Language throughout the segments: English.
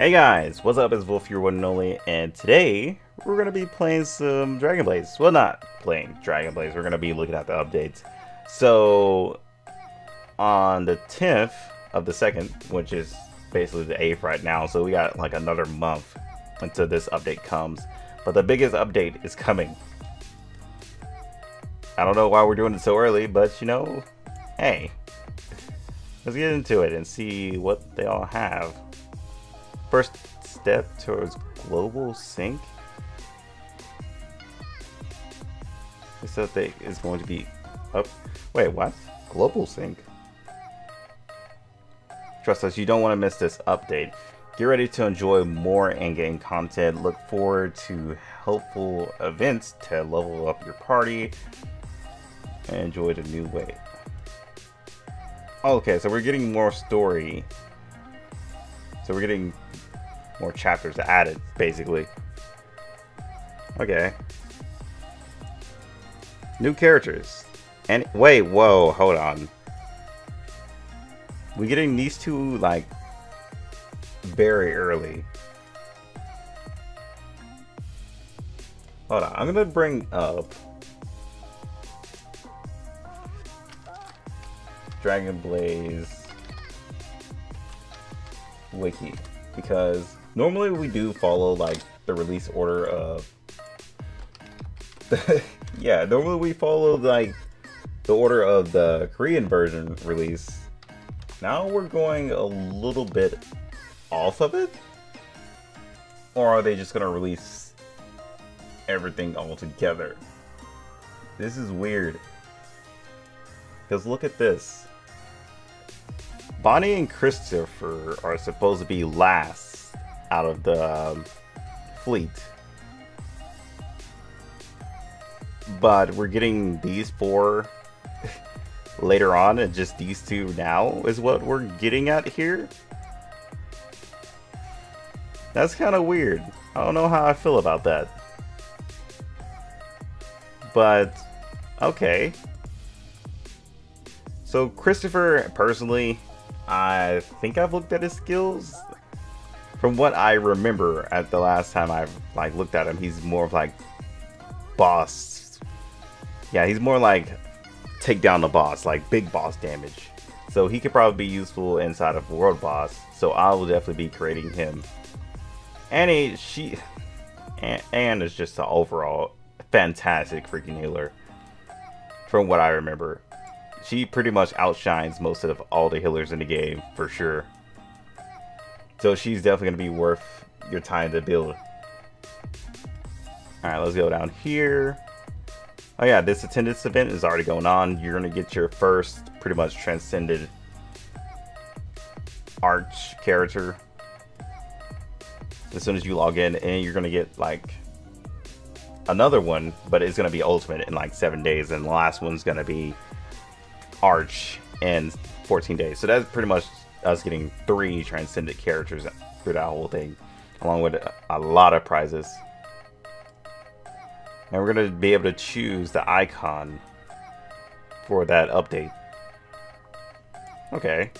Hey guys, what's up? It's Volf, your one and only, and today we're gonna be playing some Dragon Blaze. Well, not playing Dragon Blaze. We're gonna be looking at the updates. So, on the 10th of the second, which is basically the 8th right now, so we got like another month until this update comes. But the biggest update is coming. I don't know why we're doing it so early, but you know, hey, let's get into it and see what they all have. First step towards global sync. This update is going to be up. Wait, what? Global sync. Trust us, you don't want to miss this update. Get ready to enjoy more in-game content. Look forward to helpful events to level up your party and enjoy the new way. Okay, so we're getting more story. So we're getting more chapters added, basically. Okay. New characters. And wait, whoa, hold on. We're getting these two like very early. Hold on, I'm gonna bring up Dragon Blaze wiki because normally we do follow like the release order of yeah normally we follow like the order of the korean version release. Now we're going a little bit off of it? Or are they just gonna release everything all together this is weird. Because look at this. Bonnie and christopher are supposed to be last out of the um, fleet. But we're getting these four later on, and just these two now is what we're getting at here. That's kind of weird. I don't know how I feel about that. But, okay. So, Christopher, personally, I think I've looked at his skills from what I remember at the last time I like looked at him, he's more of like boss. Yeah, he's more like take down the boss, like big boss damage. So he could probably be useful inside of World Boss. So I will definitely be creating him. And he, she, and, and is just an overall fantastic freaking healer. From what I remember, she pretty much outshines most of all the healers in the game for sure. So she's definitely going to be worth your time to build. Alright, let's go down here. Oh yeah, this attendance event is already going on. You're going to get your first pretty much transcended arch character as soon as you log in and you're going to get like another one but it's going to be ultimate in like seven days and the last one's going to be arch in 14 days so that's pretty much us getting three transcendent characters through that whole thing, along with a lot of prizes. And we're going to be able to choose the icon for that update. Okay.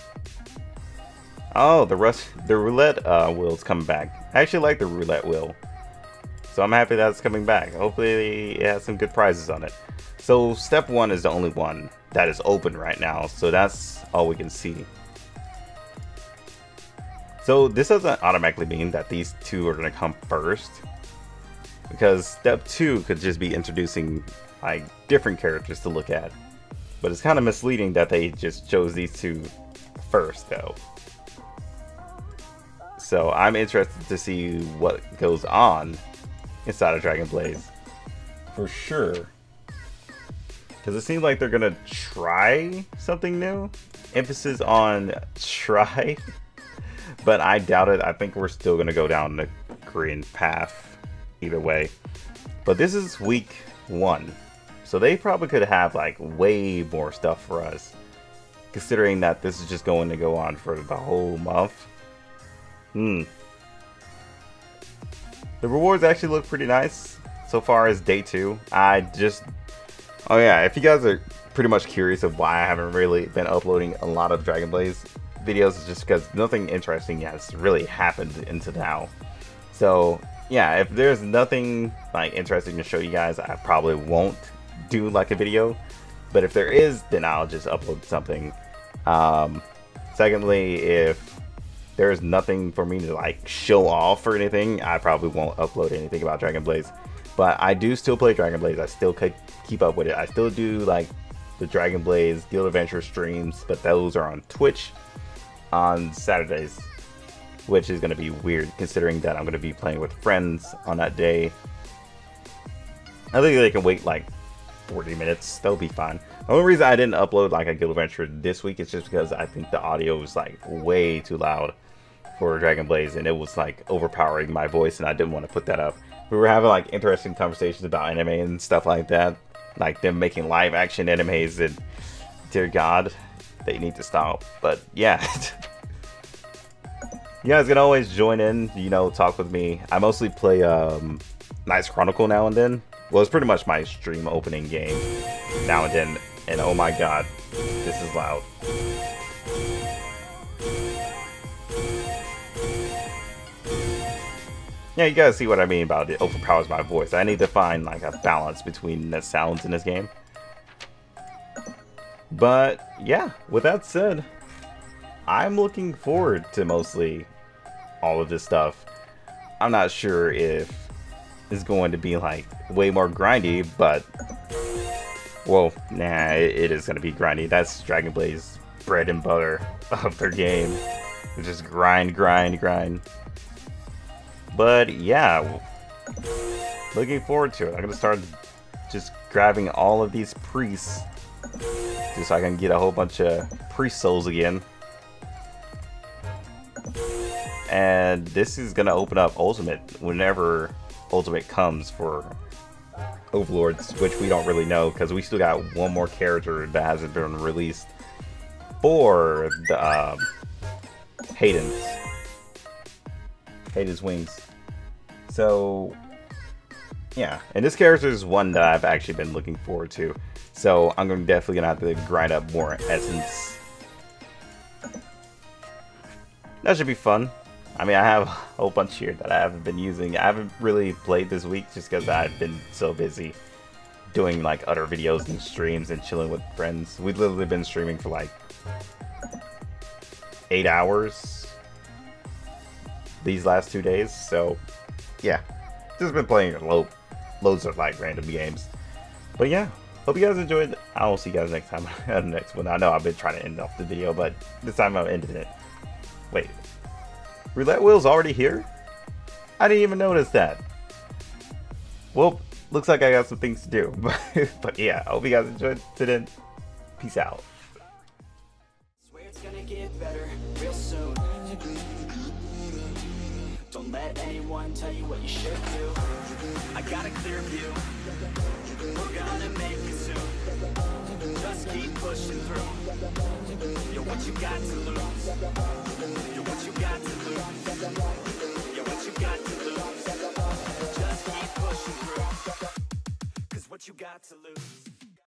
Oh, the rust, the roulette uh, wheel's coming back. I actually like the roulette wheel. So I'm happy that's coming back. Hopefully it has some good prizes on it. So step one is the only one that is open right now. So that's all we can see. So this doesn't automatically mean that these two are going to come first. Because step two could just be introducing like different characters to look at. But it's kind of misleading that they just chose these two first though. So I'm interested to see what goes on inside of Dragon Blaze. For sure. Because it seems like they're going to try something new. Emphasis on try. But I doubt it. I think we're still going to go down the Korean path either way. But this is week one. So they probably could have like way more stuff for us. Considering that this is just going to go on for the whole month. Hmm. The rewards actually look pretty nice so far as day two. I just... Oh yeah, if you guys are pretty much curious of why I haven't really been uploading a lot of Dragon Blaze videos is just because nothing interesting has really happened until now. So yeah, if there's nothing like interesting to show you guys, I probably won't do like a video. But if there is, then I'll just upload something. Um, secondly, if there's nothing for me to like show off or anything, I probably won't upload anything about Dragon Blaze. But I do still play Dragon Blaze. I still could keep up with it. I still do like the Dragon Blaze Guild Adventure streams, but those are on Twitch on Saturdays, which is going to be weird considering that I'm going to be playing with friends on that day. I think they can wait like 40 minutes. They'll be fine. The only reason I didn't upload like a Guild Adventure this week is just because I think the audio was like way too loud for Dragon Blaze and it was like overpowering my voice and I didn't want to put that up. We were having like interesting conversations about anime and stuff like that. Like them making live action animes and dear god, they need to stop. But yeah. you guys can always join in, you know, talk with me. I mostly play um Knights Chronicle now and then. Well, it's pretty much my stream opening game now and then. And oh my god, this is loud. Yeah, you guys see what I mean about it overpowers my voice. I need to find like a balance between the sounds in this game. But yeah, with that said, I'm looking forward to mostly all of this stuff. I'm not sure if it's going to be like way more grindy, but well, nah, it, is going to be grindy. That's Dragon Blaze bread and butter of their game. Just grind, grind, grind. But yeah, looking forward to it. I'm gonna start just grabbing all of these priests just so I can get a whole bunch of priest souls again. And this is gonna open up Ultimate whenever Ultimate comes for Overlords, which we don't really know because we still got one more character that hasn't been released for the um, Hayden's. Hayden's Wings. So, yeah. And this character is one that I've actually been looking forward to. So I'm to definitely to have to grind up more Essence. That should be fun. I mean, I have a whole bunch here that I haven't been using. I haven't really played this week just because I've been so busy doing like other videos and streams and chilling with friends. We've literally been streaming for like eight hours these last two days. So yeah, just been playing lo loads of like random games. But yeah, hope you guys enjoyed. I will see you guys next time next one. I know I've been trying to end off the video, but this time I'm ending it. Wait, roulette wheel's already here? I didn't even notice that. Well, looks like I got some things to do. but yeah, I hope you guys enjoyed today. Peace out. let anyone tell you what you should do I got a clear view you got to lose. You're what you got to lose. You're what you got to lose. Just keep pushing through Cause what you got to lose